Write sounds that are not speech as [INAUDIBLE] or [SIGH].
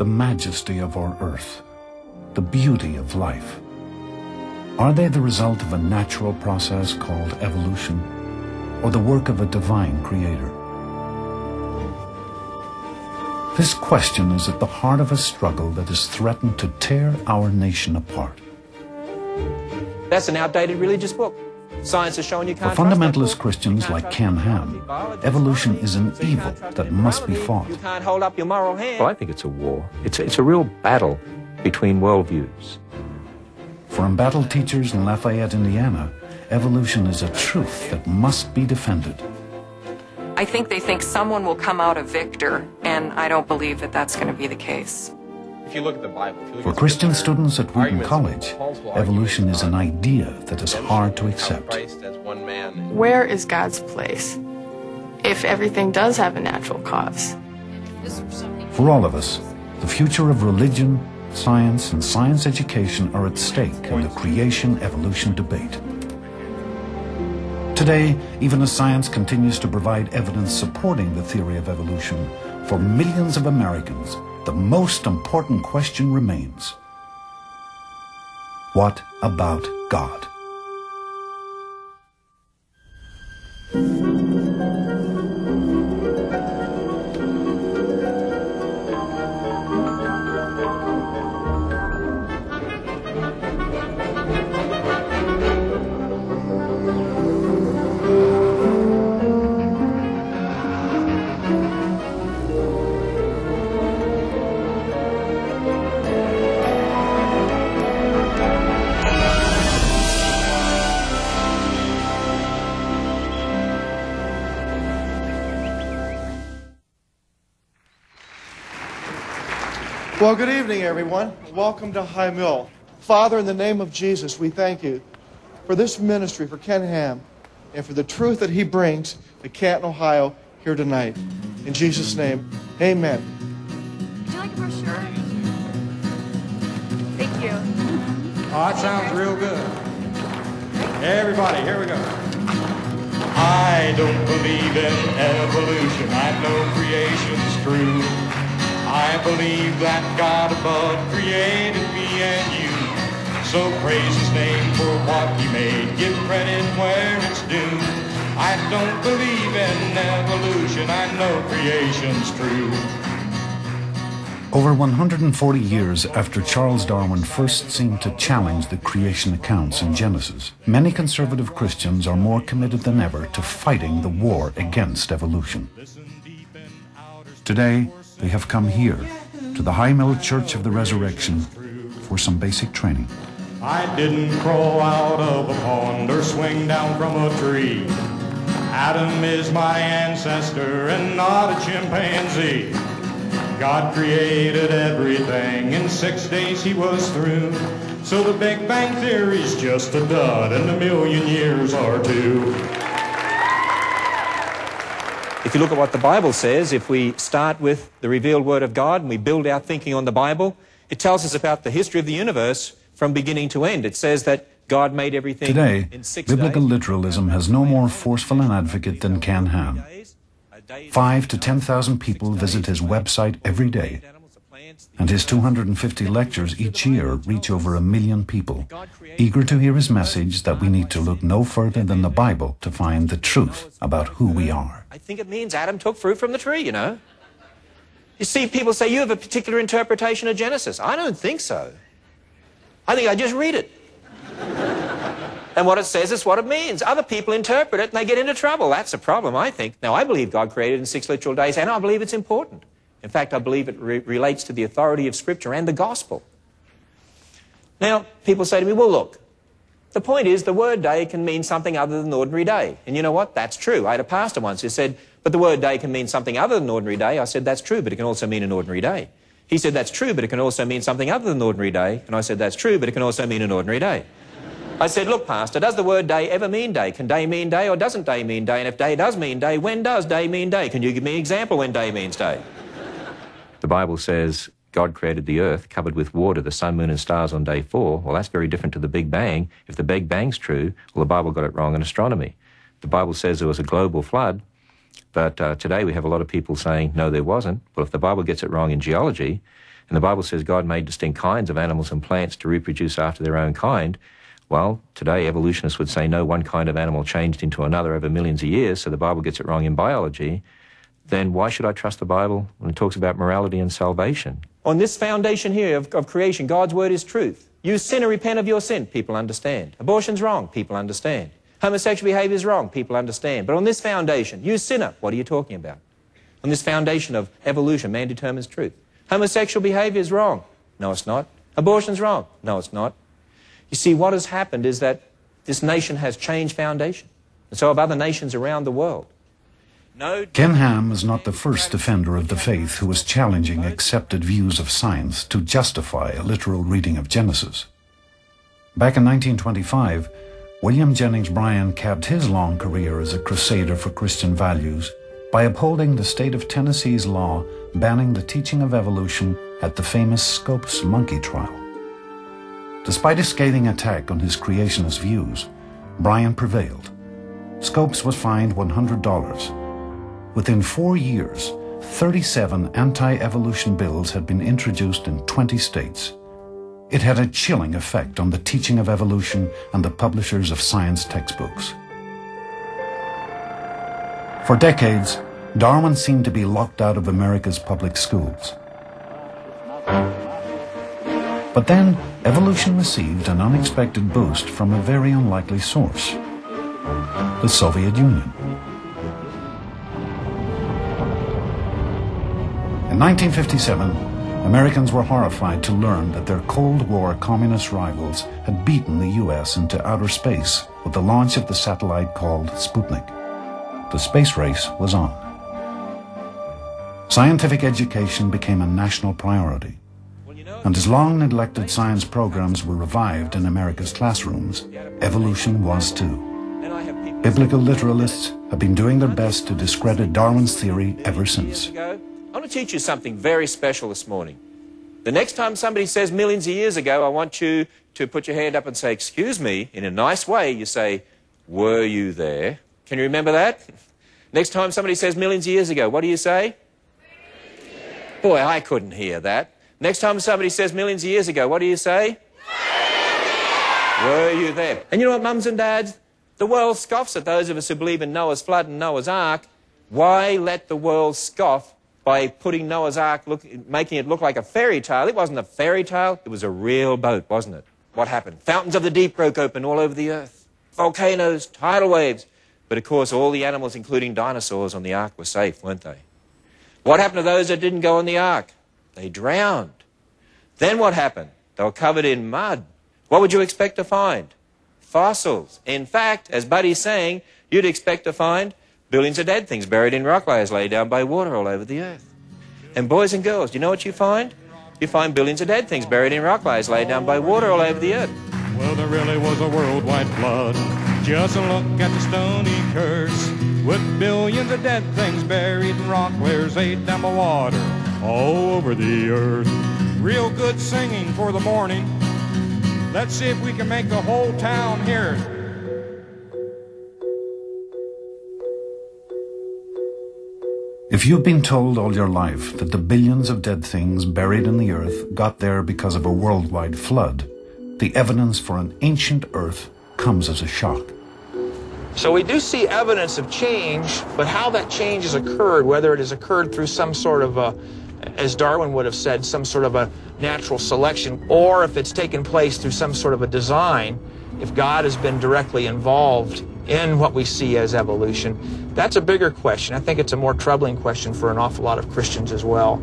the majesty of our earth, the beauty of life? Are they the result of a natural process called evolution, or the work of a divine creator? This question is at the heart of a struggle that has threatened to tear our nation apart. That's an outdated religious book. Science has shown you can't For fundamentalist Christians like Ken Ham, evolution is an evil that must be fought. You can't hold up your moral hand. Well, I think it's a war. It's a, it's a real battle between worldviews. For embattled teachers in Lafayette, Indiana, evolution is a truth that must be defended. I think they think someone will come out a victor, and I don't believe that that's going to be the case. Bible, for Christian students at Wheaton College, evolution is an idea that is hard to accept. Where is God's place if everything does have a natural cause? For all of us, the future of religion, science, and science education are at stake in the creation-evolution debate. Today, even as science continues to provide evidence supporting the theory of evolution, for millions of Americans, the most important question remains. What about God? Well, good evening, everyone. Welcome to High Mill. Father, in the name of Jesus, we thank you for this ministry, for Ken Ham, and for the truth that he brings to Canton, Ohio, here tonight. In Jesus' name, amen. Would you like a brochure? Thank you. Oh, that sounds real good. Everybody, here we go. I don't believe in evolution. I know creation's true. I believe that God above created me and you. So praise his name for what he made. Give credit where it's due. I don't believe in evolution. I know creation's true. Over 140 years after Charles Darwin first seemed to challenge the creation accounts in Genesis, many conservative Christians are more committed than ever to fighting the war against evolution. Today, they have come here to the High Mill Church of the Resurrection for some basic training. I didn't crawl out of a pond or swing down from a tree. Adam is my ancestor and not a chimpanzee. God created everything, in six days he was through. So the Big Bang Theory's just a dud, and a million years are too. If you look at what the Bible says, if we start with the revealed Word of God and we build our thinking on the Bible, it tells us about the history of the universe from beginning to end. It says that God made everything Today, biblical days. literalism has no more forceful an advocate than Ken Ham. Five to ten thousand people visit his website every day, and his 250 lectures each year reach over a million people, eager to hear his message that we need to look no further than the Bible to find the truth about who we are. I think it means Adam took fruit from the tree, you know. You see, people say you have a particular interpretation of Genesis. I don't think so. I think I just read it. and what it says is what it means. Other people interpret it and they get into trouble. That's a problem, I think. Now, I believe God created in six literal days, and I believe it's important. In fact, I believe it re relates to the authority of Scripture and the gospel. Now, people say to me, well, look, the point is the word day can mean something other than ordinary day. And you know what? That's true. I had a pastor once who said, but the word day can mean something other than ordinary day. I said, that's true, but it can also mean an ordinary day. He said, that's true, but it can also mean something other than ordinary day. And I said, that's true, but it can also mean an ordinary day. I said, look, Pastor, does the word day ever mean day? Can day mean day or doesn't day mean day? And if day does mean day, when does day mean day? Can you give me an example when day means day? The Bible says God created the earth covered with water, the sun, moon, and stars on day four. Well, that's very different to the Big Bang. If the Big Bang's true, well, the Bible got it wrong in astronomy. The Bible says there was a global flood. But uh, today we have a lot of people saying, no, there wasn't. Well, if the Bible gets it wrong in geology, and the Bible says God made distinct kinds of animals and plants to reproduce after their own kind, well, today evolutionists would say no, one kind of animal changed into another over millions of years, so the Bible gets it wrong in biology. Then why should I trust the Bible when it talks about morality and salvation? On this foundation here of, of creation, God's word is truth. You sinner, repent of your sin. People understand. Abortion's wrong. People understand. Homosexual behavior is wrong. People understand. But on this foundation, you sinner, what are you talking about? On this foundation of evolution, man determines truth. Homosexual behavior is wrong. No, it's not. Abortion's wrong. No, it's not. You see, what has happened is that this nation has changed foundation. And so have other nations around the world. Ken Ham is not the first defender of the faith who is challenging accepted views of science to justify a literal reading of Genesis. Back in 1925, William Jennings Bryan capped his long career as a crusader for Christian values by upholding the state of Tennessee's law banning the teaching of evolution at the famous Scopes monkey trial. Despite a scathing attack on his creationist views, Bryan prevailed. Scopes was fined $100 Within four years, 37 anti-evolution bills had been introduced in 20 states. It had a chilling effect on the teaching of evolution and the publishers of science textbooks. For decades, Darwin seemed to be locked out of America's public schools. But then, evolution received an unexpected boost from a very unlikely source, the Soviet Union. 1957, Americans were horrified to learn that their Cold War communist rivals had beaten the U.S. into outer space with the launch of the satellite called Sputnik. The space race was on. Scientific education became a national priority, and as long neglected science programs were revived in America's classrooms, evolution was too. Biblical literalists have been doing their best to discredit Darwin's theory ever since. I want to teach you something very special this morning. The next time somebody says millions of years ago, I want you to put your hand up and say, Excuse me, in a nice way. You say, Were you there? Can you remember that? [LAUGHS] Next time somebody says millions of years ago, what do you say? Boy, I couldn't hear that. Next time somebody says millions of years ago, what do you say? Were you there? And you know what, mums and dads? The world scoffs at those of us who believe in Noah's flood and Noah's ark. Why let the world scoff by putting Noah's Ark, look, making it look like a fairy tale. It wasn't a fairy tale, it was a real boat, wasn't it? What happened? Fountains of the deep broke open all over the earth, volcanoes, tidal waves. But of course, all the animals, including dinosaurs, on the ark were safe, weren't they? What happened to those that didn't go on the ark? They drowned. Then what happened? They were covered in mud. What would you expect to find? Fossils. In fact, as Buddy's saying, you'd expect to find Billions of dead things buried in rock layers laid down by water all over the earth. And boys and girls, do you know what you find? You find billions of dead things buried in rock layers laid down by water all over the earth. Well, there really was a worldwide flood. Just look at the stony curse. With billions of dead things buried in rock layers laid down by water all over the earth. Real good singing for the morning. Let's see if we can make the whole town hear it. If you've been told all your life that the billions of dead things buried in the earth got there because of a worldwide flood, the evidence for an ancient earth comes as a shock. So we do see evidence of change, but how that change has occurred, whether it has occurred through some sort of a, as Darwin would have said, some sort of a natural selection, or if it's taken place through some sort of a design, if God has been directly involved in what we see as evolution, that's a bigger question. I think it's a more troubling question for an awful lot of Christians as well.